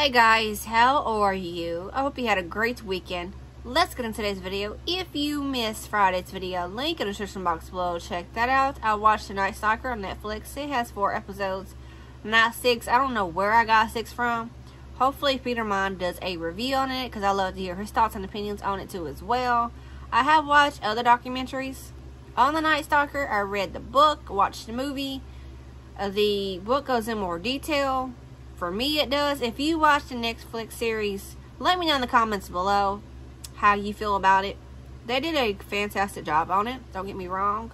Hey guys, how are you? I hope you had a great weekend. Let's get into today's video. If you missed Friday's video, link in the description box below. Check that out. I watched The Night Stalker on Netflix. It has four episodes, not six. I don't know where I got six from. Hopefully Peter Monn does a review on it because I love to hear his thoughts and opinions on it too as well. I have watched other documentaries on The Night Stalker. I read the book, watched the movie. Uh, the book goes in more detail. For me, it does. If you watch the Netflix series, let me know in the comments below how you feel about it. They did a fantastic job on it, don't get me wrong.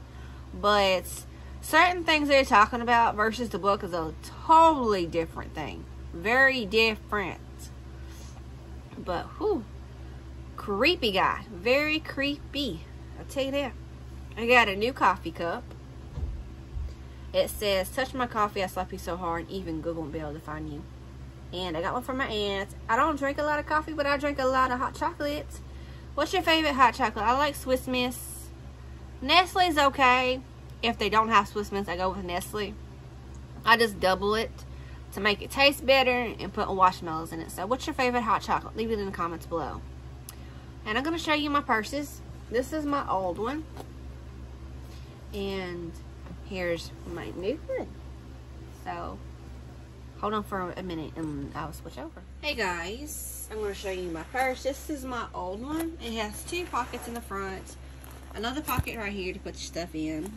But certain things they're talking about versus the book is a totally different thing. Very different. But, whew, creepy guy. Very creepy. I'll tell you that. I got a new coffee cup. It says, touch my coffee, I slap you so hard, even Google won't be able to find you. And I got one from my aunt. I don't drink a lot of coffee, but I drink a lot of hot chocolates. What's your favorite hot chocolate? I like Swiss Miss. Nestle's okay. If they don't have Swiss Miss, I go with Nestle. I just double it to make it taste better and put marshmallows in it. So what's your favorite hot chocolate? Leave it in the comments below. And I'm going to show you my purses. This is my old one. And here's my new one. So hold on for a minute and I'll switch over. Hey guys, I'm going to show you my purse. This is my old one. It has two pockets in the front. Another pocket right here to put your stuff in.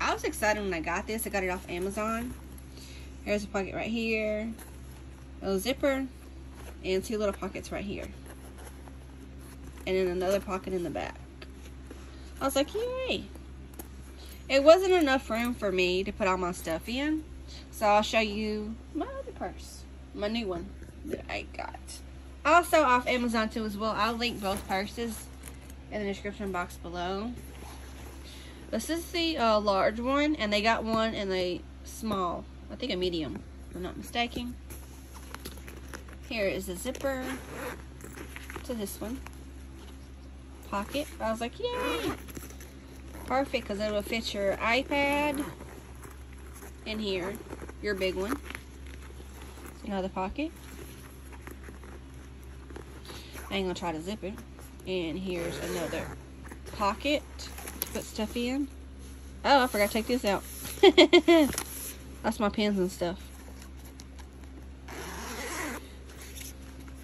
I was excited when I got this. I got it off Amazon. Here's a pocket right here. A little zipper. And two little pockets right here. And then another pocket in the back. I was like, yay. It wasn't enough room for me to put all my stuff in. So I'll show you my other purse. My new one that I got. Also off Amazon too as well. I'll link both purses in the description box below. This is the uh, large one. And they got one in a small. I think a medium. If I'm not mistaken. Here is the zipper to this one. Pocket. I was like, yay! Perfect because it will fit your iPad in here, your big one. Another pocket. I'm going to try to zip it. And here's another pocket to put stuff in. Oh, I forgot to take this out. That's my pens and stuff.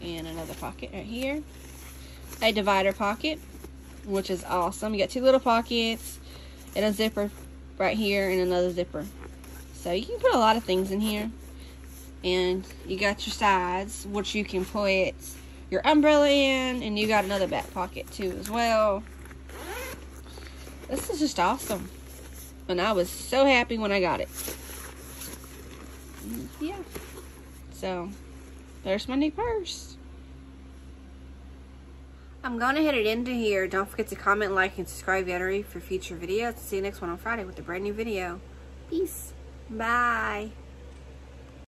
And another pocket right here. A divider pocket which is awesome. You got two little pockets and a zipper right here and another zipper. So you can put a lot of things in here. And you got your sides, which you can put your umbrella in, and you got another back pocket too as well. This is just awesome. And I was so happy when I got it. Yeah. So, there's my new purse. I'm going to hit it into here. Don't forget to comment, like, and subscribe for future videos. See you next one on Friday with a brand new video. Peace. Bye.